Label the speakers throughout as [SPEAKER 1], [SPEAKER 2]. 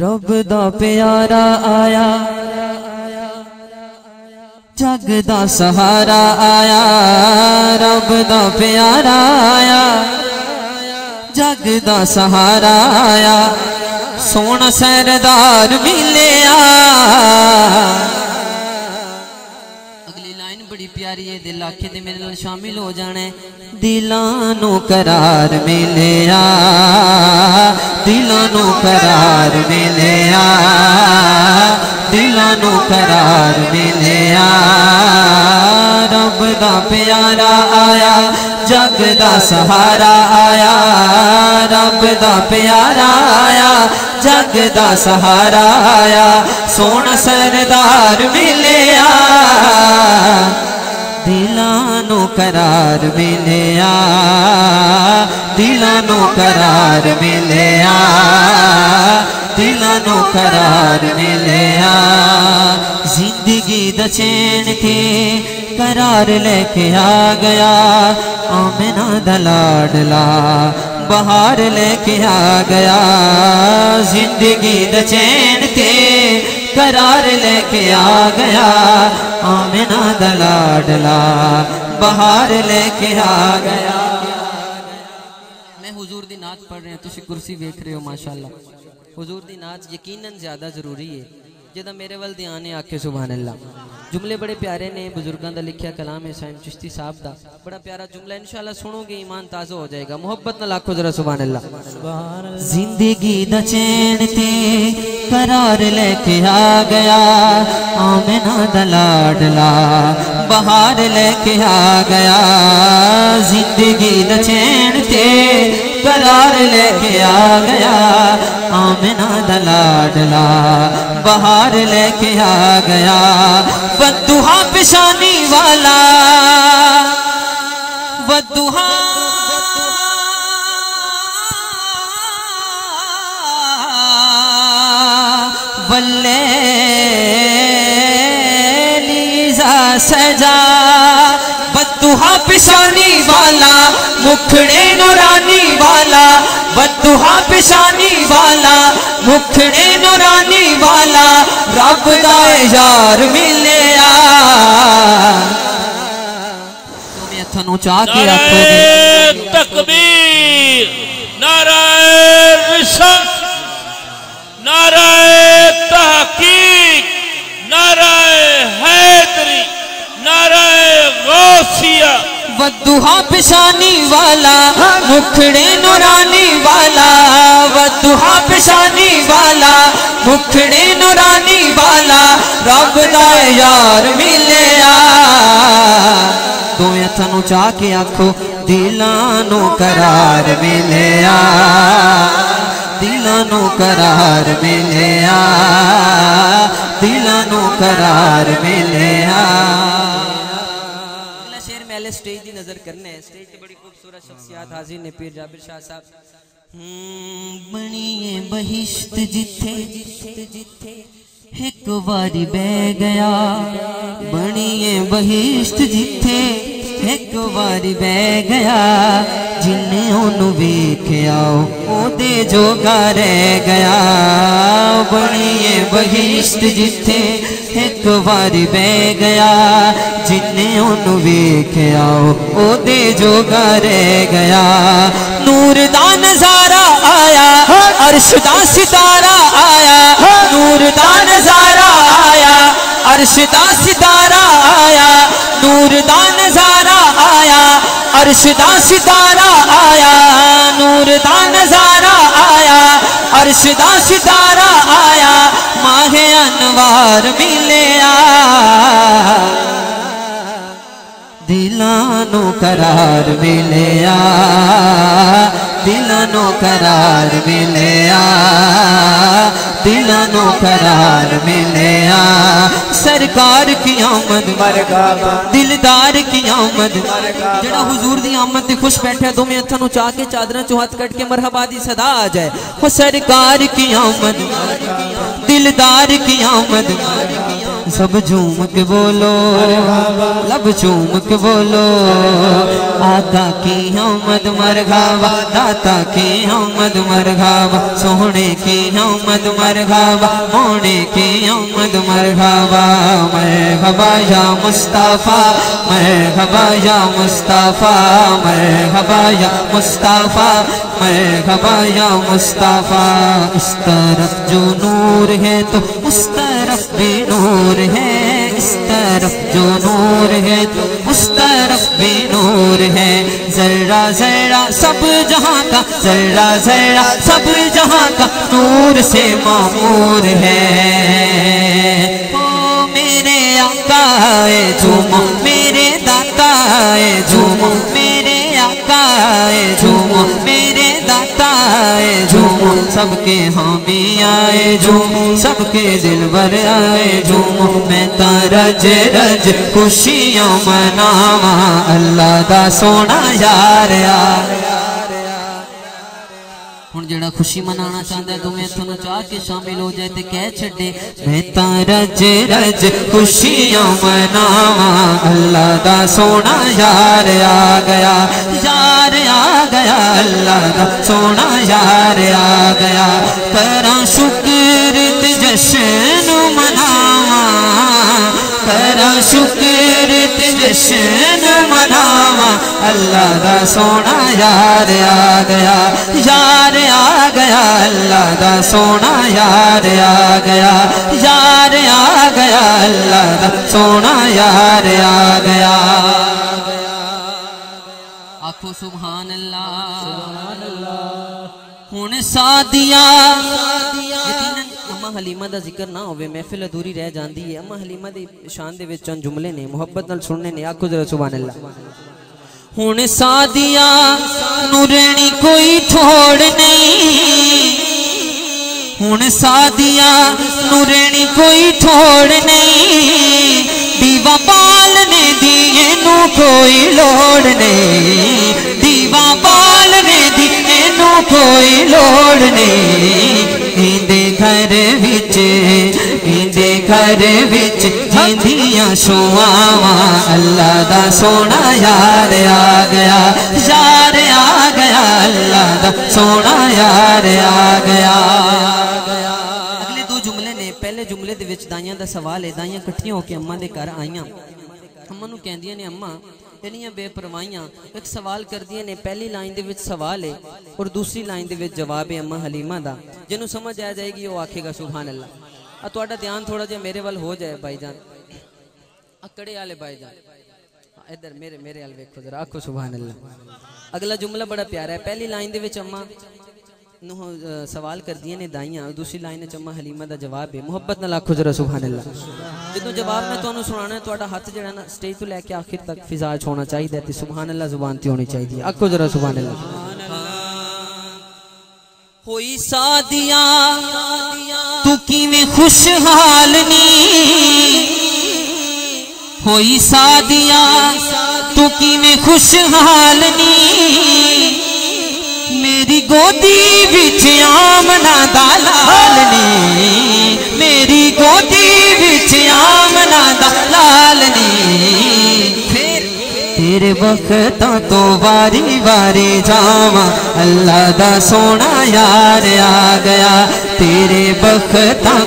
[SPEAKER 1] रब दा प्यारा आया जग दा सहारा आया रब दा प्यारा आया जग दा सहारा आया सोना सरदार मिलिया लाइन बड़ी प्यारी दिल आखे मेरे नाल शामिल हो जाना है। करार मिलिया दिलां करार मिलिया दिलां करार मिलिया। रब दा प्यारा आया, जग दा सहारा आया, रब दा प्यारा आया, जग दा सहारा आया। सोना सरदार मिलिया। दिलां नु करार मिलिया दिलां नु करार मिलिया दिलां नु करार मिलिया। ज़िंदगी दा चैन थे करार लेके आ गया, आमिना दलाडला बहार लेके आ गया। ज़िंदगी दा चैन थे करार लेके आ गया। आमिना लाडला बहार लेके आ गया। मैं हुजूर दी नाच पढ़ रहे हैं तुम कुर्सी देख रहे हो, माशाल्लाह। हुजूर दी नाच यकीनन ज़्यादा ज़रूरी है। ਜਿਹਦਾ ਮੇਰੇ ਵੱਲ ਧਿਆਨ ਹੈ ਆਖੇ ਸੁਭਾਨ ਅੱਲਾ ਜੁਮਲੇ ਬੜੇ ਪਿਆਰੇ ਨੇ ਬਜ਼ੁਰਗਾਂ ਦਾ ਲਿਖਿਆ ਕਲਾਮ ਹੈ ਸਾਈਂ ਚਿਸ਼ਤੀ ਸਾਹਿਬ ਦਾ ਬੜਾ ਪਿਆਰਾ ਜੁਮਲਾ ਇਨਸ਼ਾਅੱਲਾ ਸੁਣੋਗੇ ਈਮਾਨ ਤਾਜ਼ਾ ਹੋ ਜਾਏਗਾ ਮੁਹੱਬਤ ਨਾਲ ਆਖੋ ਜ਼ਰਾ ਸੁਭਾਨ ਅੱਲਾ ਜ਼ਿੰਦਗੀ ਦਾ ਚੈਨ ਤੇ करार लेके आ गया आमिना दा लाडला बहार लेके आ गया जिंदगी दा चैन ते करार लेके आ गया। आमिना दा लाडला बहार लेके आ गया। बदुहा पिशानी वाला। बदुहा। बल्ले लीजा सजा। बदुहा पिशानी वाला, मुखड़े नूरानी वाला बदुहा पिशानी वाला मुखड़े नुरानी वाला रब दा यार मिले तुम्हें थनु चाह के रखोगे
[SPEAKER 2] तकबीर नारायण रिसक
[SPEAKER 1] वदुहा पिशानी वाला, मुखड़े नूरानी वाला वदुहा पिशानी वाला, मुखड़े नूरानी वाला, रब दा यार मिलिया। नूं चाह के आखो दिलां नूं करार मिलिया। दिलां नूं करार मिलिया। दिलां नूं करार मिलिया। मेले स्टेज दी नज़र करने स्टेज ते बड़ी खूबसूरत शख्सियत हाजिर ने पीर जाबिर शाह साहब। हम्म, बणिए बहिश्त जिथे जिथे एक वारी बह गया। बणिए बहिश्त जिथे एक बारी बह गया। जिन्ने ओनू वेख्या जोगा रह गया। बणिए बहिश्त जिथे एक वारी बह गया, जिन्ने ओनू वेख्या जोगा रह गया। नूर दा नज़ारा आया अर्श दा सितारा आया। नूर दा नज़ारा आया अर्श दा सितारा आया। नूर दा नज़ारा आया अर्श दा सितारा आया। नूर दा नज़ारा आया अर्श दा सितारा आया माहे अनवार मिलया। दिलानो करार मिलया दिलानो करार मिलिया। दिलां नू करार आ। सरकार की आमद दिलदार की आमद। जरा हुजूर दी आमद ते खुश बैठे दो हत्थां नू चाह के चादरां चो हथ कट के मरहबा दी सदा आ जाए। हो सरकार की आमद। दिलदार की आमद। सब झूम के बोलो लब झूम के बोलो। आता की हमद मरघावा दाता की हमद मरघावा सोहने की हमद मरघावा मोने की हमद मरघावा मैं हबाया मुस्ताफा मैं हबाया मुस्ताफा मैं हबाया मुस्ताफा। मैं हबाया मुस्ताफा, इस तरफ़ जो नूर है तो उस तरफ़ भी नूर है, इस तरफ़ जो नूर है तो उस तरफ़ भी नूर है। जरा जरा सब जहाँ का, जरा जरा सब जहाँ का नूर से मामूर है। ओ मेरे आकाए झूमो, मेरे दाताए झूमो, मेरे आकाए झूमो सबके हामी आए झूम सबके दिल भर आए झूम मैं तरज रज खुशियाँ मनावा, अल्लाह दा सोना यार यार। ਹੁਣ ਜਿਹੜਾ ਖੁਸ਼ੀ ਮਨਾਉਣਾ ਚਾਹੁੰਦਾ ਦੋਵੇਂ ਹੱਥਾਂ ਨੂੰ ਚਾਹ ਕੇ ਸ਼ਾਮਿਲ ਹੋ ਜਾਏ ਤੇ ਕਹਿ ਛੱਡੇ ਮੈਂ ਤਾਂ ਰਜ ਰਜ ਖੁਸ਼ੀਆਂ ਮਨਾਵਾਂ ਅੱਲਾ ਦਾ ਸੋਹਣਾ ਯਾਰ ਆ ਗਿਆ ਯਾਰ ਆ ਗਿਆ ਅੱਲਾ ਦਾ ਸੋਹਣਾ ਯਾਰ ਆ ਗਿਆ ਕਰਾਂ ਸ਼ੁਕਰ ਤੇ ਜਸ਼ਨ ਮਨਾਵਾਂ ਕਰਾਂ ਸ਼ੁਕਰ जश्न मनावा अल्लाह दा सोना यार आ गया। यार आ गया अल्लाह दा सोना यार आ गया। यार आ गया अल्लाह दा सोना यार आ गया। आखो सुभान अल्लाह सुभान सादिया ਸਾਦੀਆਂ ਯਕੀਨਨ ਅਮਾ ਹਲੀਮਾ ਦਾ ਜ਼ਿਕਰ ਨਾ ਹੋਵੇ ਮਹਿਫਿਲ ਅਧੂਰੀ ਰਹਿ ਜਾਂਦੀ ਹੈ ਅਮਾ ਹਲੀਮਾ ਦੀ ਸ਼ਾਨ ਦੇ ਵਿੱਚ ਚੰਦ ਜੁਮਲੇ ਨੇ ਮੁਹੱਬਤ ਨਾਲ ਸੁਣਨੇ ਨੇ ਆਖੋ ਜ਼ਰਾ ਸੁਭਾਨ ਅੱਲਾ ਹੁਣ ਸਾਦੀਆਂ ਨੂੰ ਰਹਿਣੀ ਕੋਈ ਥੋੜ ਨਹੀਂ ਹੁਣ ਸਾਦੀਆਂ ਨੂੰ ਰਹਿਣੀ ਕੋਈ ਥੋੜ ਨਹੀਂ ਦੀਵਾ ਬਾਲਨੇ ਦੀ ਇਹਨੂੰ ਕੋਈ ਲੋੜ ਨਹੀਂ ਦੀਵਾ ਬਾਲਨੇ ਦੀ ਇਹਨੂੰ ਕੋਈ ਲੋੜ ਨਹੀਂ घर बिच घर बिच जिंदियाँ सुआवा अल्लाह दा सोना यार आ गया, यार आ गया। अल्लाह दा सोना यार आ गया। अगले दो जुमले ने पहले जुमले दे विच सवाल है दाइया इकट्ठियाँ होके अम्मा के घर आईया अम्मा नु कहंदियाँ ने, अम्मा ਅੰਮਾ ਇੰਨੀਆਂ ਬੇਪਰਵਾਹੀਆਂ ਇੱਕ ਸਵਾਲ ਕਰਦੀਆਂ ਨੇ ਪਹਿਲੀ ਲਾਈਨ ਦੇ ਵਿੱਚ ਸਵਾਲ ਹੈ ਔਰ ਦੂਸਰੀ ਲਾਈਨ ਦੇ ਵਿੱਚ ਜਵਾਬ ਹੈ ਅੰਮਾ ਹਲੀਮਾ ਦਾ ਜਿਹਨੂੰ ਸਮਝ ਆ ਜਾਏਗੀ ਉਹ ਆਖੇਗਾ ਸੁਭਾਨ ਅੱਲਾ ਆ ਤੁਹਾਡਾ ਧਿਆਨ ਥੋੜਾ ਜਿਹਾ ਮੇਰੇ ਵੱਲ ਹੋ ਜਾਏ ਭਾਈਜਾਨ ਅਕੜੇ ਵਾਲੇ ਭਾਈਜਾਨ ਹਾਂ, ਇੱਧਰ ਮੇਰੇ ਮੇਰੇ ਵੱਲ ਵੇਖੋ ਜ਼ਰਾ ਆਖੋ ਸੁਭਾਨ ਅੱਲਾ ਅਗਲਾ ਜੁਮਲਾ ਬੜਾ ਪਿਆਰਾ ਹੈ ਪਹਿਲੀ ਲਾਈਨ ਦੇ ਵਿੱਚ ਅੰਮਾ ਨੂੰ ਅ, ਸਵਾਲ ਕਰਦੀਆਂ ਨੇ ਦਾਈਆਂ ਔਰ ਦੂਸਰੀ ਲਾਈਨ ਵਿੱਚ ਅੰਮਾ ਹਲੀਮਾ ਦਾ ਜਵਾਬ ਹੈ ਮੁਹੱਬਤ ਨਾਲ ਆਖੋ ਜ਼ਰਾ ਸੁਭਾਨ ਅੱਲਾ ਜਦੋਂ ਜਵਾਬ ਮੈਂ ਤੁਹਾਨੂੰ ਸੁਣਾਣਾ ਹੈ ਤੁਹਾਡਾ ਹੱਥ ਜਿਹੜਾ ਨਾ ਸਟੇਜ ਤੋਂ ਲੈ ਕੇ ਆਖਿਰ ਤੱਕ ਫਿਜ਼ਾ 'ਚ ਹੋਣਾ ਚਾਹੀਦਾ ਹੈ ਤੇ ਸੁਭਾਨ ਅੱਲਾ ਜ਼ੁਬਾਨ ਤੇ ਹੋਣੀ ਚਾਹੀਦੀ ਹੈ ਆਖੋ ਜ਼ਰਾ ਸੁਭਾਨ ਅੱਲਾ ਹੋਈ ਸਾਦੀਆਂ ਤੂੰ ਕਿਵੇਂ ਖੁਸ਼ਹਾਲ ਨੀ ਹੋਈ ਸਾਦੀਆਂ ਤੂੰ ਕਿਵੇਂ ਖੁਸ਼ਹਾਲ ਨੀ मेरी गोदी बिच आमना दा ने मेरी गोदी बिच आमना दा लाल ने तेरे वक्त तो बारी बारी जावा। अल्लाह दा सोना यार आ गया। तेरे वक्त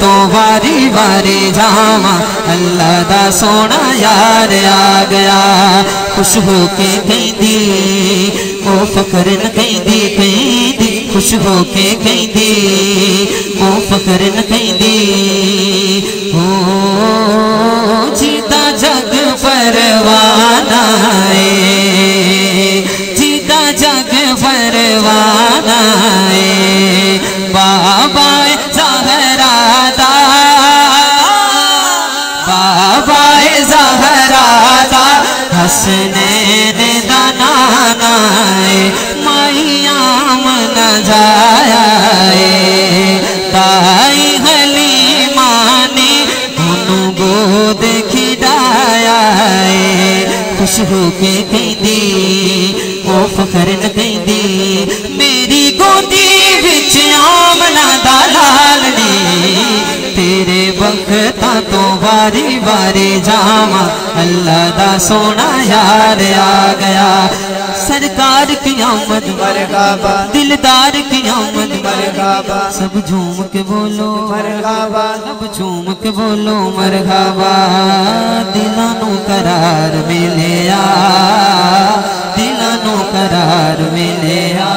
[SPEAKER 1] तो बारी बारी जावा। अल्लाह दा सोना यार आ गया। खुश होके कहती ओ फकर न कहती कहीं खुश हो के कहीं दे वो फकर न कहीं दे हो जीता जग परवाना है। जीता जग परवाना है। बाबा जहरा दा। बाबा जहरा दा। दाना खुश होके पींदी ओ फखर न मेरी गोदी विच आमना दा तेरे वक्त तो बारी वारी जावा। अल्लाह दा सोना यार आ गया। सरकार की आमद
[SPEAKER 3] मरगाबा
[SPEAKER 1] दिलदार की आमद
[SPEAKER 3] मरगाबा
[SPEAKER 1] सब झूम के बोलो।
[SPEAKER 3] मरगाबा
[SPEAKER 1] सब झूम के बोलो। मरगाबा दिलां नू करार मिले आ। दिलानो करार मिलिया